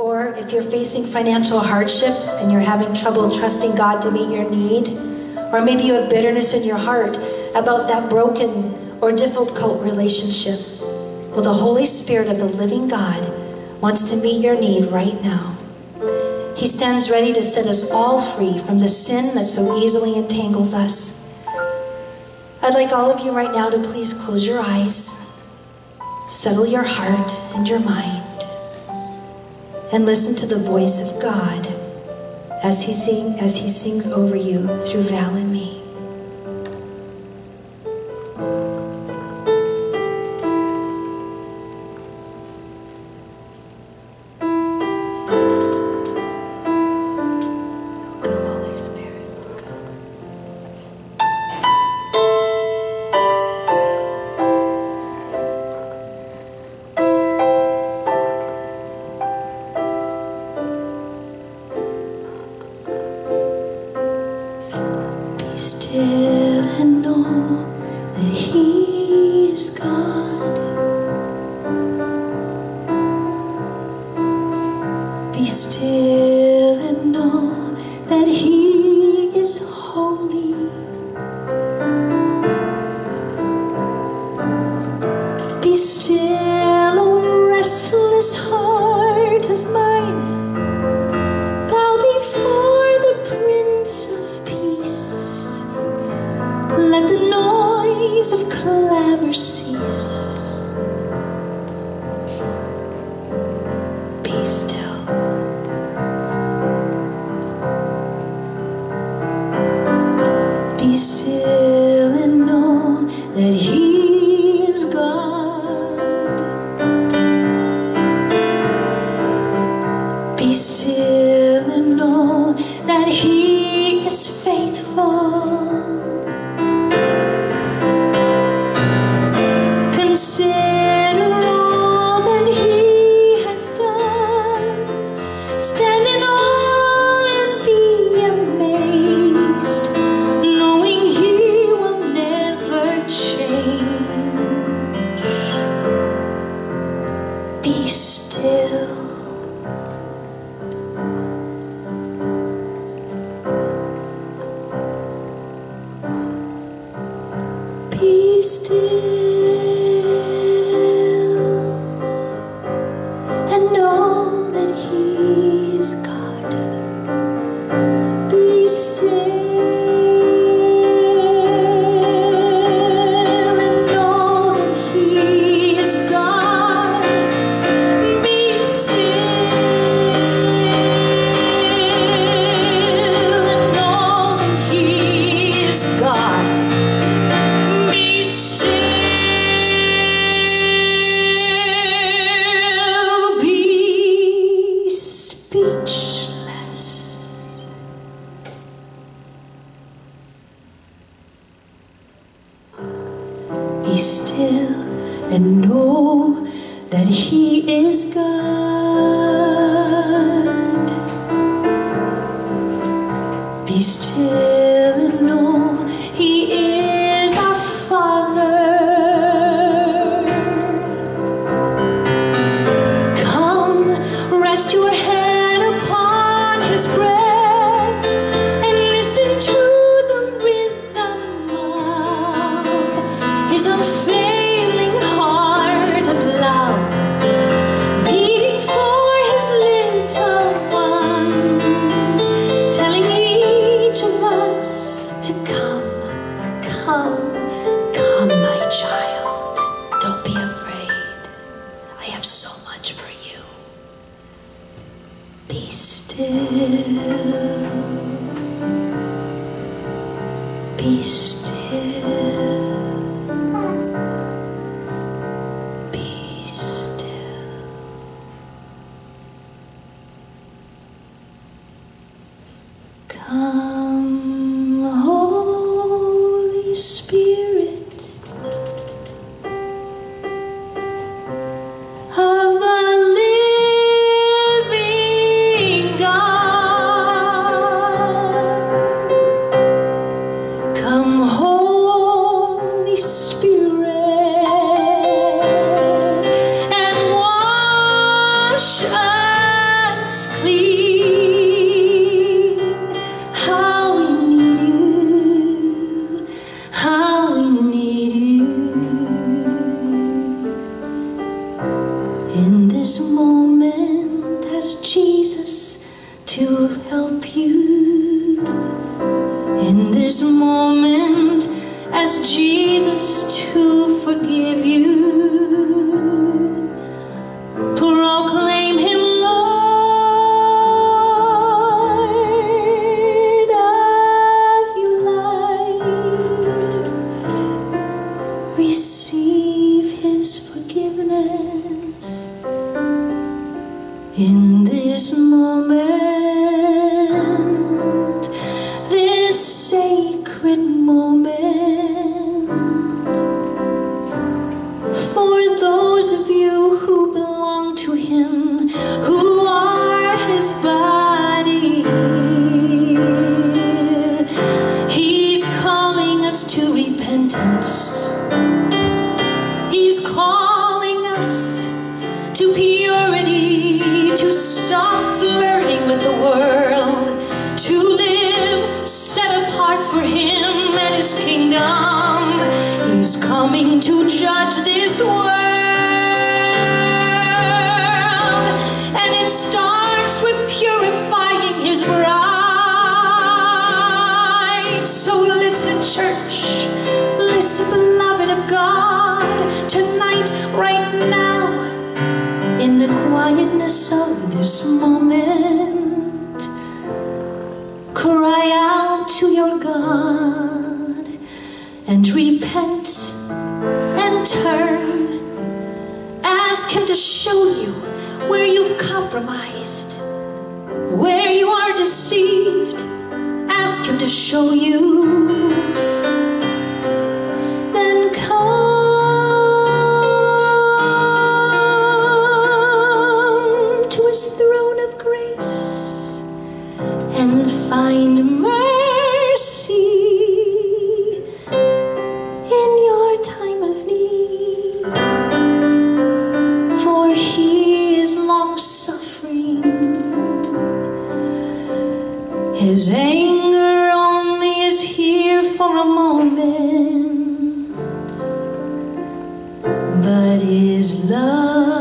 or if you're facing financial hardship and you're having trouble trusting God to meet your need, or maybe you have bitterness in your heart about that broken or difficult relationship, well, the Holy Spirit of the living God wants to meet your need right now. He stands ready to set us all free from the sin that so easily entangles us. I'd like all of you right now to please close your eyes, settle your heart and your mind and listen to the voice of God as he, sing, as he sings over you through Val and me. Still and know that He is God. Be still and know that He is holy. Be still. still. Be still. Unfailing that He is beating be still. Sacred moment. For those of you who belong to Him, who are His body He's calling us to repentance. He's calling us to purity, to stop church. Listen, beloved of God. Tonight, right now, in the quietness of this moment, to show you where you've compromised, where you are deceived. Ask Him to show you. Then come to His throne of grace and find mercy his love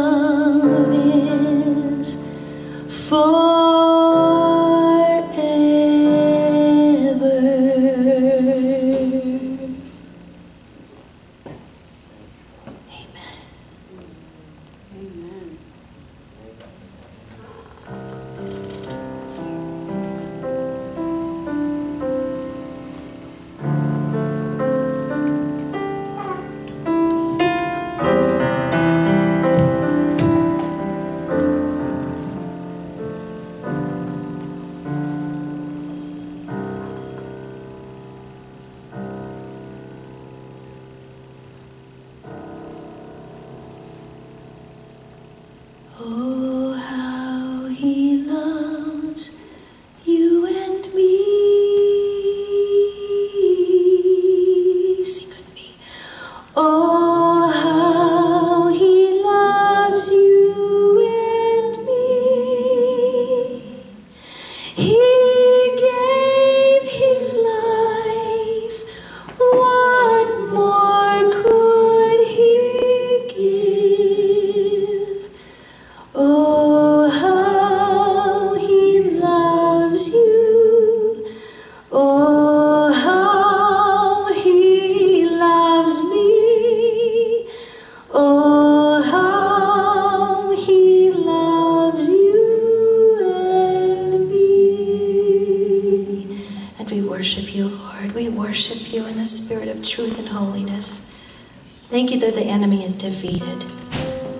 Thank you that the enemy is defeated.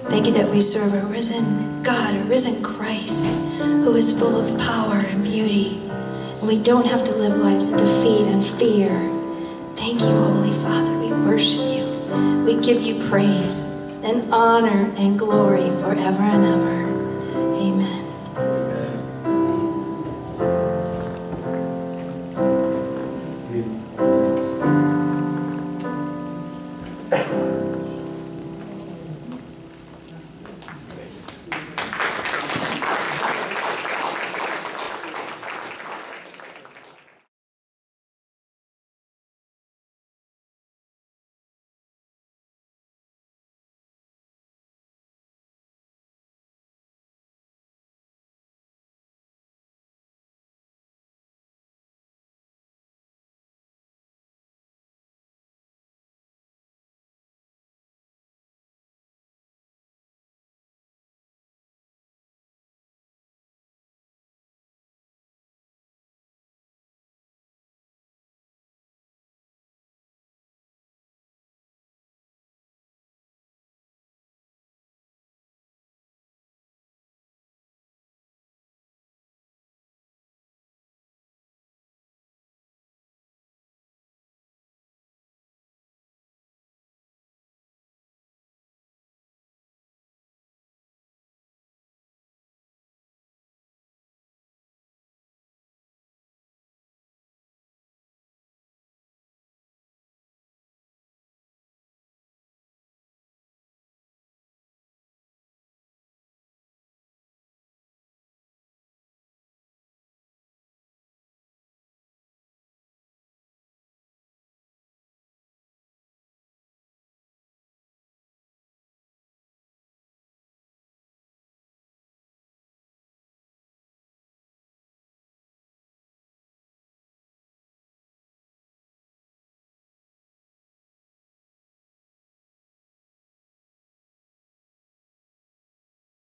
Thank you that we serve a risen God, a risen Christ, who is full of power and beauty. And we don't have to live lives of defeat and fear. Thank you, Holy Father. We worship you. We give you praise and honor and glory forever and ever.